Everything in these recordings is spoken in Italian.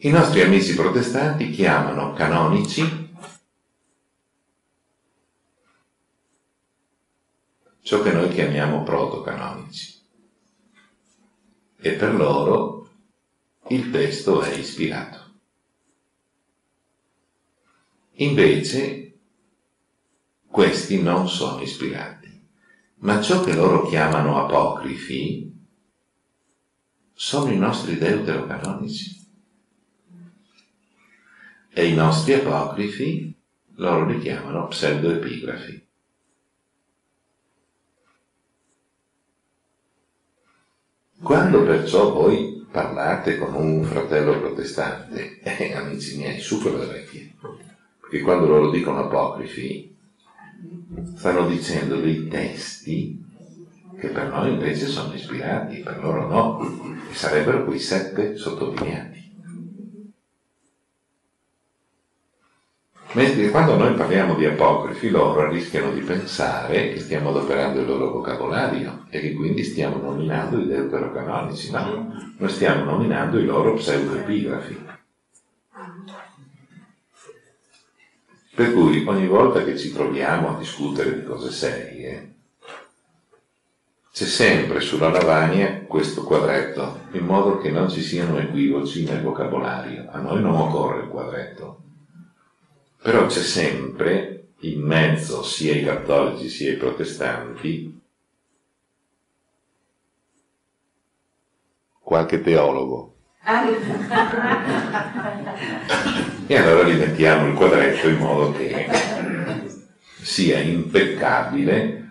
I nostri amici protestanti chiamano canonici ciò che noi chiamiamo protocanonici. E per loro il testo è ispirato. Invece questi non sono ispirati, ma ciò che loro chiamano apocrifi sono i nostri deuterocanonici. E i nostri apocrifi loro li chiamano pseudoepigrafi. Quando perciò voi parlate con un fratello protestante, eh, amici miei, su con orecchie, perché quando loro dicono apocrifi, stanno dicendo dei testi che per noi invece sono ispirati, per loro no, e sarebbero quei sette sottolineati. Mentre quando noi parliamo di apocrifi, loro rischiano di pensare che stiamo adoperando il loro vocabolario e che quindi stiamo nominando i deuterocanonici. No, noi stiamo nominando i loro pseudoepigrafi. Per cui ogni volta che ci troviamo a discutere di cose serie, c'è sempre sulla lavagna questo quadretto, in modo che non ci siano equivoci nel vocabolario. A noi non occorre il quadretto, però c'è sempre in mezzo sia i cattolici sia i protestanti qualche teologo. e allora gli mettiamo il quadretto in modo che sia impeccabile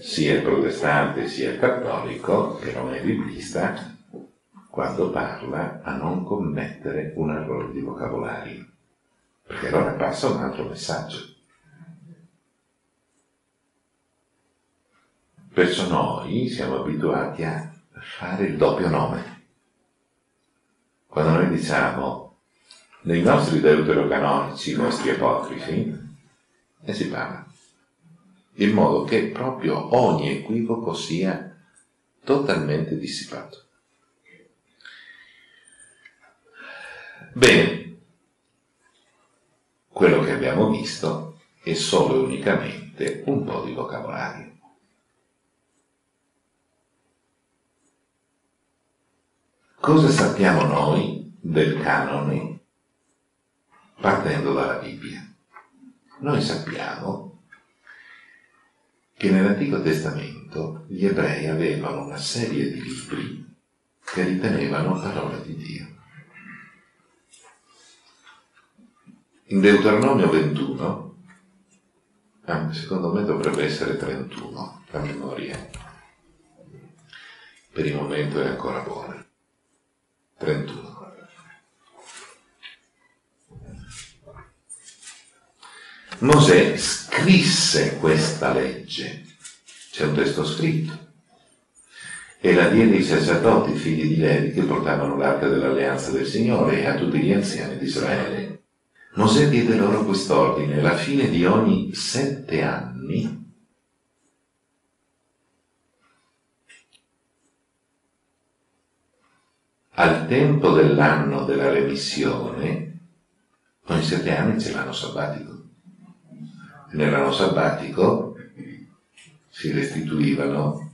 sia il protestante sia il cattolico, che non è biblista, quando parla a non commettere un errore di vocabolario perché allora passa un altro messaggio. Perciò noi siamo abituati a fare il doppio nome. Quando noi diciamo nei nostri deuterocanonici, i nostri apocrifi, e si parla in modo che proprio ogni equivoco sia totalmente dissipato. Bene, quello che abbiamo visto è solo e unicamente un po' di vocabolario. Cosa sappiamo noi del canone partendo dalla Bibbia? Noi sappiamo che nell'Antico Testamento gli ebrei avevano una serie di libri che ritenevano parola di Dio. In Deuteronomio 21, ah, secondo me dovrebbe essere 31, la memoria. Per il momento è ancora buona. 31. Mosè scrisse questa legge, c'è un testo scritto, e la diede ai sacerdoti, figli di Levi, che portavano l'arca dell'alleanza del Signore, e a tutti gli anziani di Israele Mosè diede loro quest'ordine, alla fine di ogni sette anni al tempo dell'anno della remissione, ogni sette anni c'è l'anno sabbatico. Nell'anno sabbatico si restituivano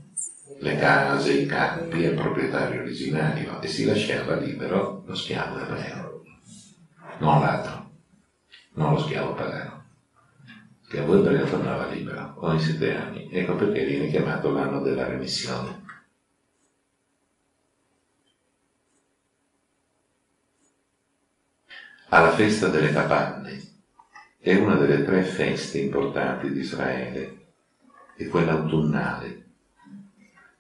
le case, i campi al proprietario originario e si lasciava libero lo schiavo ebreo, non l'altro non lo schiavo pagano. Lo schiavo ebreo tornava libero ogni sette anni. Ecco perché viene chiamato l'anno della remissione. Alla festa delle capanne è una delle tre feste importanti di Israele, è quella autunnale.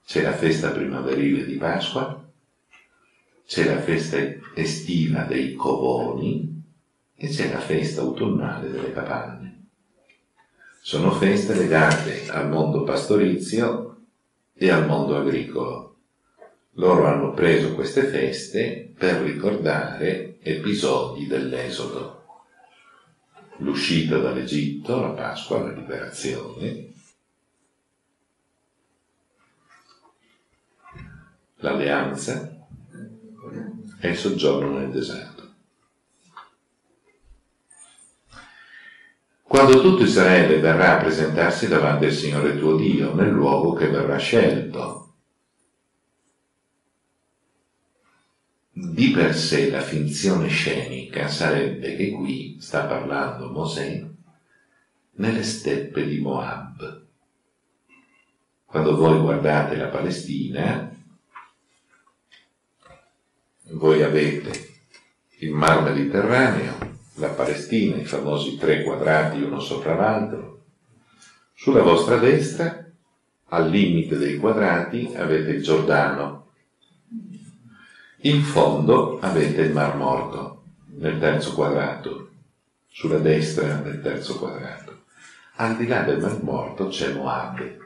C'è la festa primaverile di Pasqua, c'è la festa estiva dei covoni, e c'è la festa autunnale delle capanne. Sono feste legate al mondo pastorizio e al mondo agricolo. Loro hanno preso queste feste per ricordare episodi dell'Esodo. L'uscita dall'Egitto, la Pasqua, la liberazione, l'alleanza e il soggiorno nel deserto. Quando tutto Israele verrà a presentarsi davanti al Signore tuo Dio, nel luogo che verrà scelto. Di per sé la finzione scenica sarebbe che qui sta parlando Mosè nelle steppe di Moab. Quando voi guardate la Palestina, voi avete il Mar Mediterraneo, la Palestina, i famosi tre quadrati uno sopra l'altro. Sulla vostra destra, al limite dei quadrati, avete il Giordano. In fondo avete il Mar Morto, nel terzo quadrato, sulla destra del terzo quadrato. Al di là del Mar Morto c'è Moab.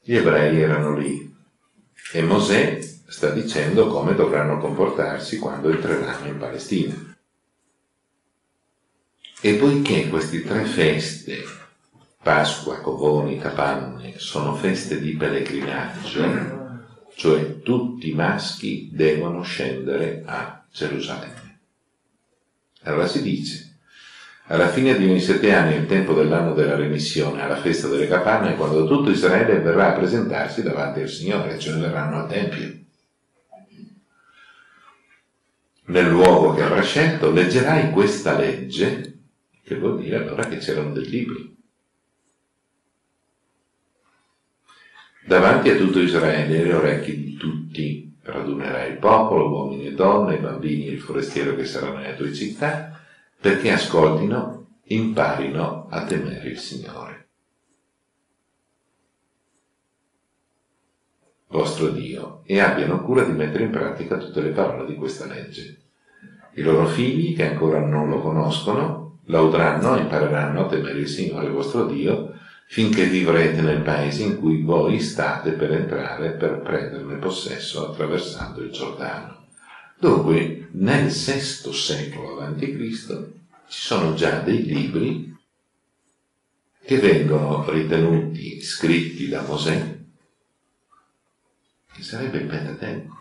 Gli ebrei erano lì e Mosè sta dicendo come dovranno comportarsi quando entreranno in Palestina. E poiché queste tre feste, Pasqua, Covoni, Capanne, sono feste di pellegrinaggio, cioè tutti i maschi devono scendere a Gerusalemme. Allora si dice, alla fine di ogni sette anni, il tempo dell'anno della remissione, alla festa delle capanne, quando tutto Israele verrà a presentarsi davanti al Signore, cioè verranno al Tempio. Nel luogo che avrà scelto, leggerai questa legge che vuol dire allora che c'erano dei libri. Davanti a tutto Israele le orecchie di tutti radunerai il popolo, uomini e donne, i bambini e il forestiero che saranno nelle tue città, perché ascoltino, imparino a temere il Signore. vostro Dio e abbiano cura di mettere in pratica tutte le parole di questa legge. I loro figli, che ancora non lo conoscono, Laudranno e impareranno a temere il Signore vostro Dio finché vivrete nel paese in cui voi state per entrare per prenderne possesso attraversando il Giordano. Dunque, nel VI secolo a.C. ci sono già dei libri che vengono ritenuti scritti da Mosè, che sarebbe il Pentateuco.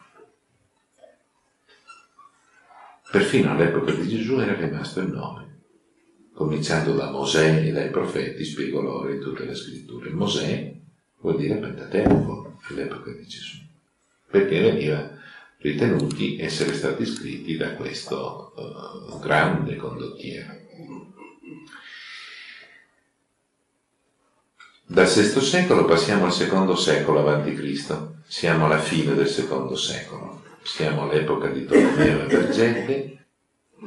Perfino all'epoca di Gesù era rimasto il nome cominciando da Mosè e dai profeti, spiego loro in tutte le scritture. Mosè vuol dire Pentateuco all'epoca di Gesù, perché veniva ritenuti essere stati scritti da questo uh, grande condottiero. Dal VI secolo passiamo al secondo secolo a.C., siamo alla fine del secondo secolo, siamo all'epoca di Tolomeo e Vergente,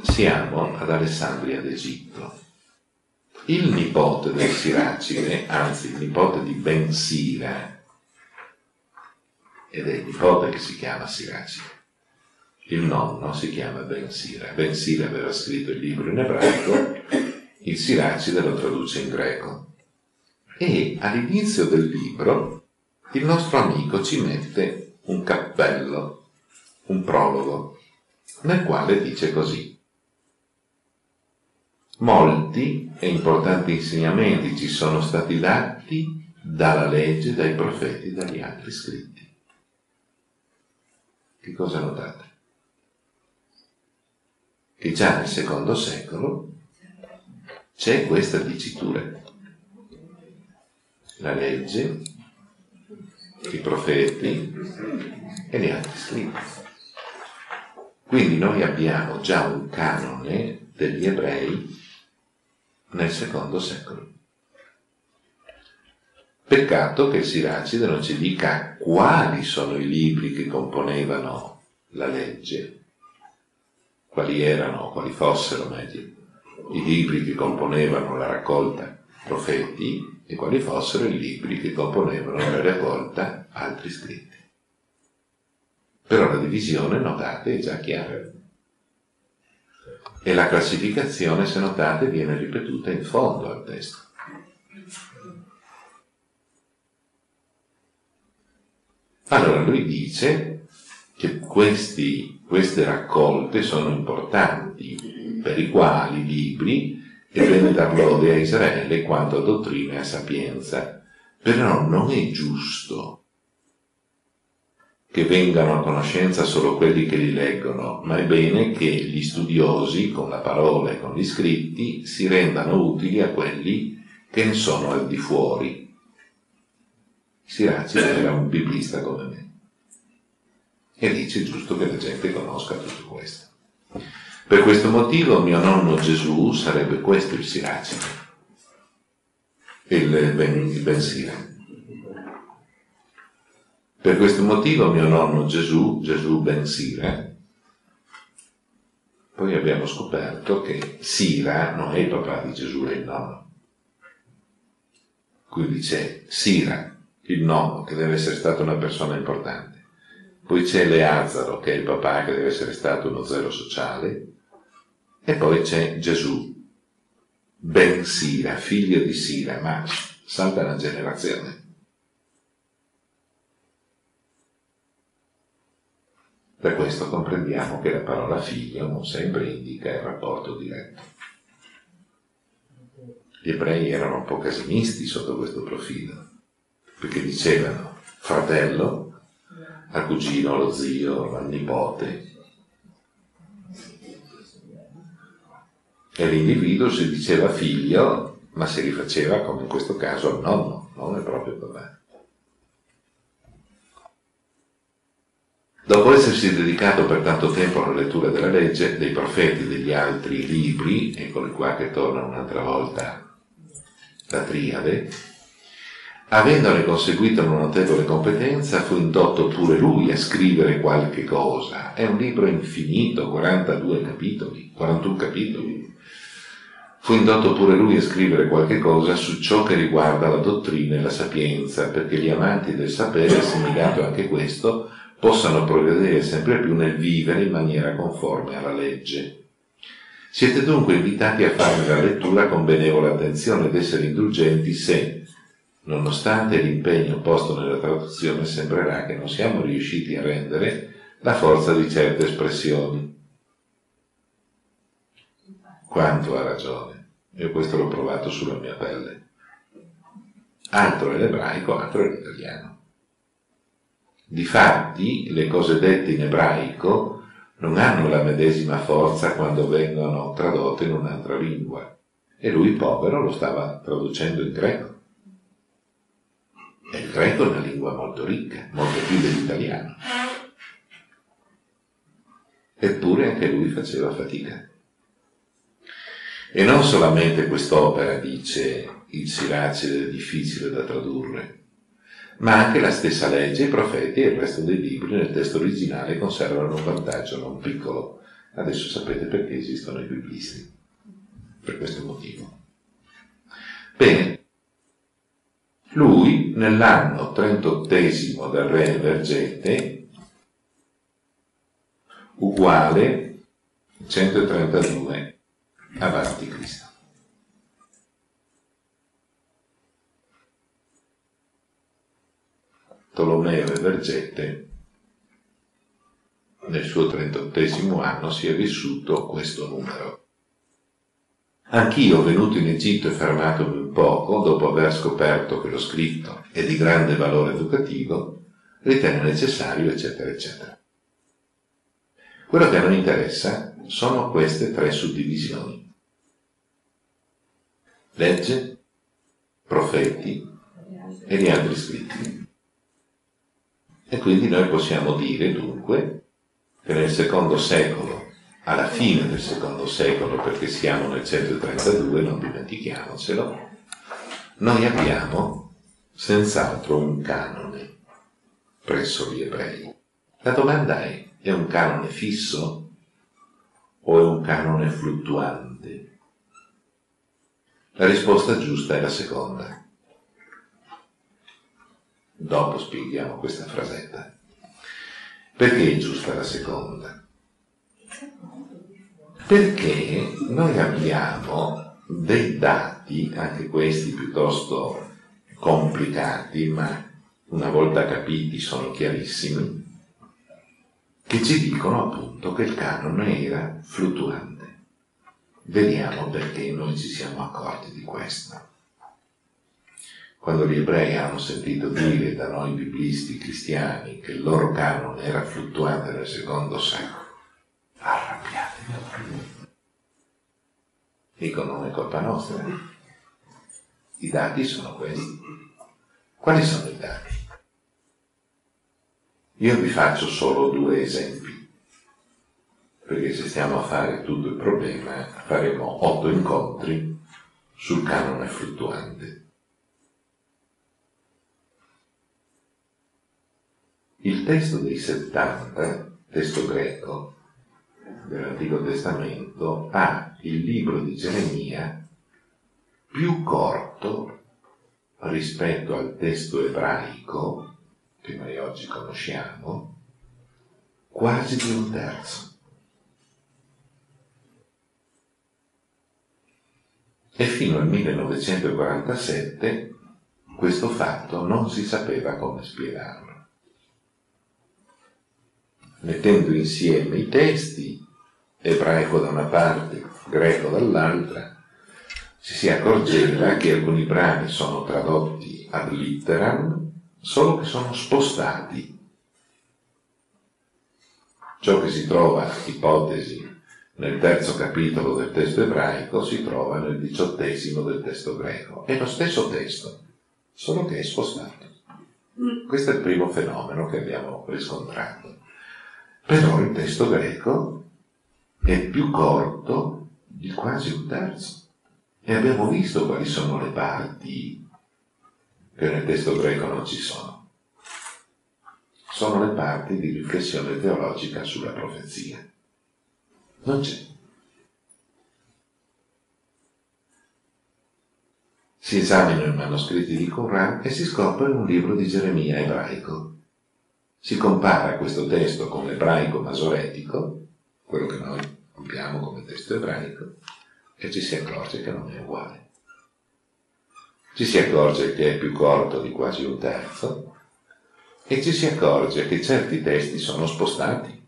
siamo ad Alessandria d'Egitto. Il nipote del Siracide, anzi il nipote di Ben Sira, ed è il nipote che si chiama Siracide, il nonno si chiama Ben Sira. Ben Sira aveva scritto il libro in ebraico, il Siracide lo traduce in greco. E all'inizio del libro il nostro amico ci mette un cappello, un prologo, nel quale dice così. Molti e importanti insegnamenti ci sono stati dati dalla legge, dai profeti dagli altri scritti. Che cosa notate? Che già nel secondo secolo c'è questa dicitura. La legge, i profeti e gli altri scritti. Quindi noi abbiamo già un canone degli ebrei nel secondo secolo. Peccato che Siracide non ci dica quali sono i libri che componevano la legge, quali erano, quali fossero meglio, i libri che componevano la raccolta profeti e quali fossero i libri che componevano la raccolta altri scritti. Però la divisione, notate, è già chiara e la classificazione, se notate, viene ripetuta in fondo al testo. Allora lui dice che questi, queste raccolte sono importanti, per i quali libri è bene dar lode a Israele quanto a dottrina e a sapienza, però non è giusto che vengano a conoscenza solo quelli che li leggono, ma è bene che gli studiosi, con la parola e con gli scritti, si rendano utili a quelli che ne sono al di fuori. Siraci era un biblista come me e dice giusto che la gente conosca tutto questo. Per questo motivo mio nonno Gesù sarebbe questo il Siracide, il Ben, il ben Sira. Per questo motivo mio nonno Gesù, Gesù ben Sira, poi abbiamo scoperto che Sira non è il papà di Gesù, è il nonno. Quindi c'è Sira, il nonno, che deve essere stato una persona importante. Poi c'è Leazzaro, che è il papà, che deve essere stato uno zero sociale. E poi c'è Gesù, ben Sira, figlio di Sira, ma salta una generazione. Da questo comprendiamo che la parola figlio non sempre indica il rapporto diretto. Gli ebrei erano un po' casinisti sotto questo profilo, perché dicevano fratello al cugino, allo zio, al nipote. E l'individuo si diceva figlio, ma si rifaceva, come in questo caso, al nonno, non al proprio papà. Dopo essersi dedicato per tanto tempo alla lettura della legge, dei profeti e degli altri libri, eccoli qua che tornano un'altra volta la triade, avendone conseguito una notevole competenza, fu indotto pure lui a scrivere qualche cosa. È un libro infinito, 42 capitoli, 41 capitoli. Fu indotto pure lui a scrivere qualche cosa su ciò che riguarda la dottrina e la sapienza, perché gli amanti del sapere, assimilato anche questo, possano progredire sempre più nel vivere in maniera conforme alla legge. Siete dunque invitati a farne la lettura con benevola attenzione ed essere indulgenti se, nonostante l'impegno posto nella traduzione, sembrerà che non siamo riusciti a rendere la forza di certe espressioni. Quanto ha ragione. Io questo l'ho provato sulla mia pelle. Altro è l'ebraico, altro è l'italiano. Difatti, le cose dette in ebraico non hanno la medesima forza quando vengono tradotte in un'altra lingua. E lui, povero, lo stava traducendo in greco. E il greco è una lingua molto ricca, molto più dell'italiano. Eppure anche lui faceva fatica. E non solamente quest'opera, dice il Siracide, è difficile da tradurre, ma anche la stessa legge, i profeti e il resto dei libri nel testo originale conservano un vantaggio non piccolo. Adesso sapete perché esistono i biblisti. Per questo motivo. Bene. Lui, nell'anno 38 del re Vergete, uguale 132 avanti Cristo. Tolomeo e Vergette nel suo 38 anno si è vissuto questo numero. Anch'io, venuto in Egitto e fermatomi un poco, dopo aver scoperto che lo scritto è di grande valore educativo, ritenne necessario, eccetera, eccetera. Quello che a noi interessa sono queste tre suddivisioni. Legge, profeti e gli altri scritti. E quindi noi possiamo dire dunque che nel secondo secolo, alla fine del secondo secolo, perché siamo nel 132, non dimentichiamocelo, noi abbiamo senz'altro un canone presso gli ebrei. La domanda è, è un canone fisso o è un canone fluttuante? La risposta giusta è la seconda. Dopo spieghiamo questa frasetta. Perché è giusta la seconda? Perché noi abbiamo dei dati, anche questi piuttosto complicati, ma una volta capiti sono chiarissimi, che ci dicono appunto che il canone era fluttuante. Vediamo perché noi ci siamo accorti di questo. Quando gli ebrei hanno sentito dire da noi biblisti cristiani che il loro canone era fluttuante nel secondo secolo, arrabbiati. Dicono non è colpa nostra. I dati sono questi. Quali sono i dati? Io vi faccio solo due esempi, perché se stiamo a fare tutto il problema faremo otto incontri sul canone fluttuante. Il testo dei 70, testo greco, dell'Antico Testamento ha il libro di Geremia più corto rispetto al testo ebraico che noi oggi conosciamo, quasi di un terzo. E fino al 1947 questo fatto non si sapeva come spiegarlo. Mettendo insieme i testi, ebraico da una parte, greco dall'altra, ci si accorgeva che alcuni brani sono tradotti ad litteram, solo che sono spostati. Ciò che si trova, ipotesi, nel terzo capitolo del testo ebraico si trova nel diciottesimo del testo greco. È lo stesso testo, solo che è spostato. Questo è il primo fenomeno che abbiamo riscontrato. Però il testo greco è più corto di quasi un terzo. E abbiamo visto quali sono le parti che nel testo greco non ci sono. Sono le parti di riflessione teologica sulla profezia. Non c'è. Si esaminano i manoscritti di Qumran e si scopre un libro di Geremia ebraico. Si compara questo testo con l'ebraico masoretico, quello che noi abbiamo come testo ebraico, e ci si accorge che non è uguale. Ci si accorge che è più corto di quasi un terzo e ci si accorge che certi testi sono spostati.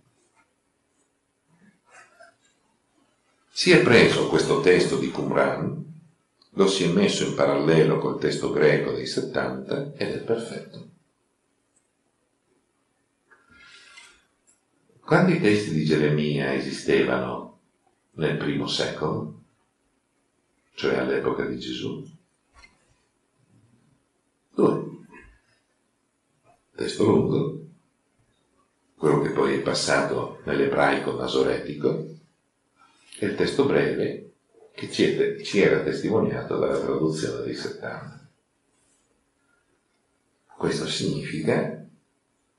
Si è preso questo testo di Qumran, lo si è messo in parallelo col testo greco dei 70 ed è perfetto. Quando i testi di Geremia esistevano nel primo secolo, cioè all'epoca di Gesù, due. Testo lungo, quello che poi è passato nell'ebraico masoretico, e il testo breve che ci era testimoniato dalla traduzione dei 70. Questo significa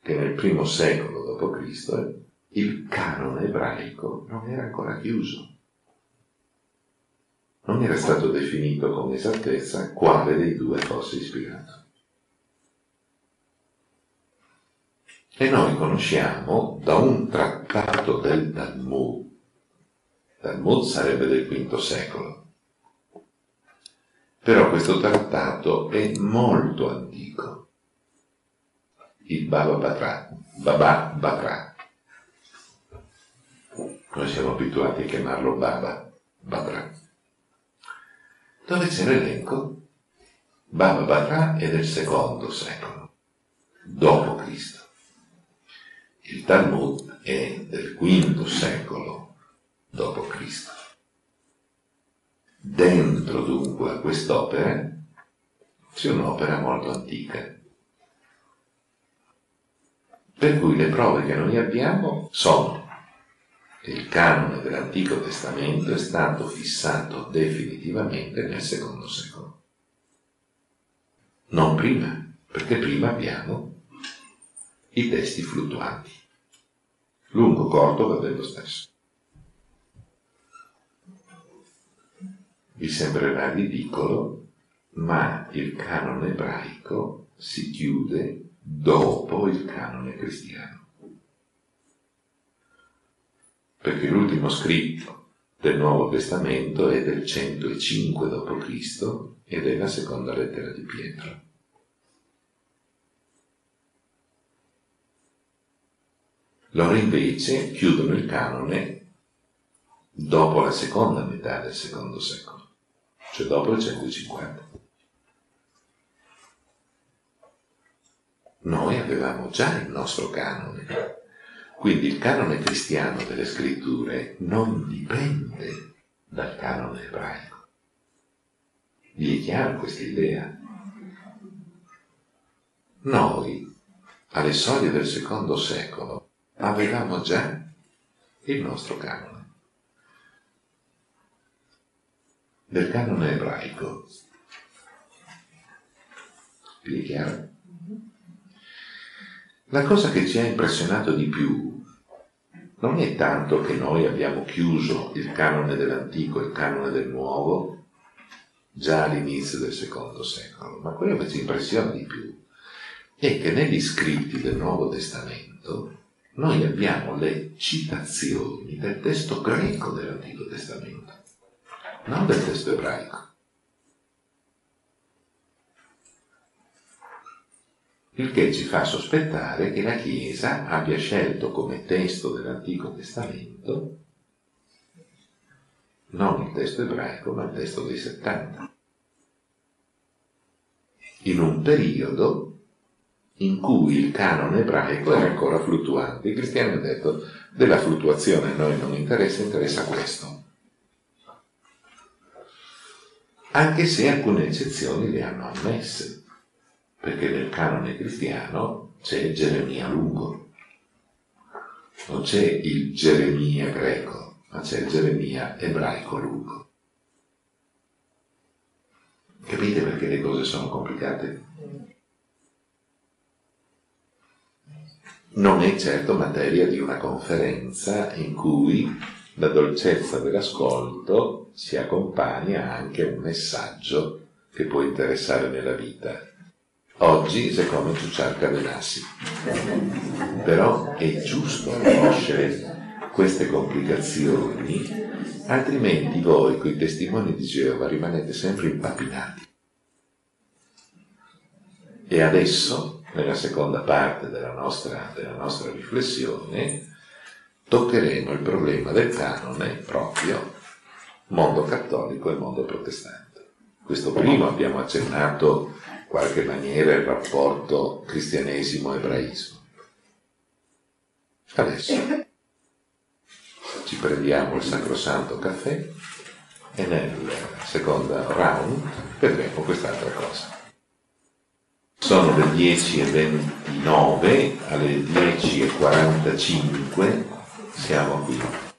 che nel primo secolo d.C. il canone ebraico non era ancora chiuso. Non era stato definito con esattezza quale dei due fosse ispirato. E noi conosciamo da un trattato del Talmud Talmud sarebbe del V secolo. Però questo trattato è molto antico. Il Baba Batra, Baba Batra. Noi siamo abituati a chiamarlo Baba Batra. Dove c'è l'elenco? Baba Batra è del secondo secolo, dopo Cristo. Il Talmud è del V secolo dopo Cristo. Dentro dunque a quest'opera c'è un'opera molto antica, per cui le prove che noi abbiamo sono il canone dell'Antico Testamento è stato fissato definitivamente nel secondo secolo. Non prima, perché prima abbiamo i testi fluttuanti. Lungo, corto va bene lo stesso. vi sembrerà ridicolo, ma il canone ebraico si chiude dopo il canone cristiano. Perché l'ultimo scritto del Nuovo Testamento è del 105 d.C. ed è la seconda lettera di Pietro. Loro invece chiudono il canone dopo la seconda metà del secondo secolo cioè dopo il 150. noi avevamo già il nostro canone. Quindi il canone cristiano delle scritture non dipende dal canone ebraico. Vi è chiaro questa idea? Noi, alle soglie del secondo secolo, avevamo già il nostro canone. Del canone ebraico. Vi è chiaro? La cosa che ci ha impressionato di più non è tanto che noi abbiamo chiuso il canone dell'antico e il canone del nuovo già all'inizio del secondo secolo, ma quello che ci impressiona di più è che negli scritti del Nuovo Testamento noi abbiamo le citazioni del testo greco dell'Antico Testamento, non del testo ebraico. Il che ci fa sospettare che la Chiesa abbia scelto come testo dell'Antico Testamento non il testo ebraico, ma il testo dei 70. In un periodo in cui il canone ebraico era ancora fluttuante. I cristiani hanno detto della fluttuazione a noi non interessa, interessa questo. Anche se alcune eccezioni le hanno ammesse, perché nel canone cristiano c'è Geremia lungo, non c'è il Geremia greco, ma c'è il Geremia ebraico lungo. Capite perché le cose sono complicate? non è certo materia di una conferenza in cui la dolcezza dell'ascolto si accompagna anche a un messaggio che può interessare nella vita. Oggi è come ciucciare cadenassi. Però è giusto conoscere queste complicazioni, altrimenti voi, con i testimoni di Geova, rimanete sempre impapinati. E adesso nella seconda parte della nostra, della nostra riflessione, toccheremo il problema del canone proprio mondo cattolico e mondo protestante. Questo primo abbiamo accennato qualche maniera il rapporto cristianesimo-ebraismo. Adesso ci prendiamo il sacrosanto caffè e nel secondo round vedremo quest'altra cosa. Sono le 10.29, alle 10.45 siamo qui.